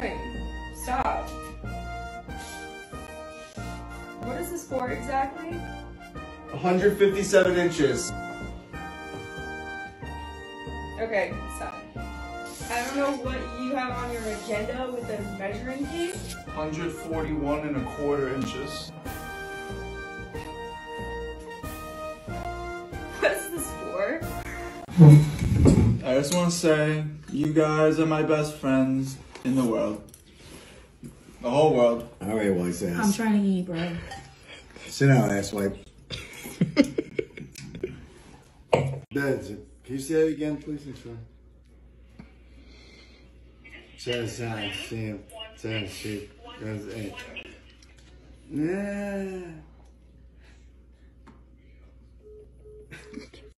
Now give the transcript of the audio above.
doing? Stop. What is this for exactly? 157 inches. Okay, stop. I don't know what you have on your agenda with the measuring tape. 141 and a quarter inches. What is this for? I just want to say, you guys are my best friends in the world. The whole world. All right, wise ass. I'm trying to eat, bro. Sit down, asswipe. Dad, can you say that again, please? Next one. Seven, seven, Sam, seven, sheep, guys, eight. Nah.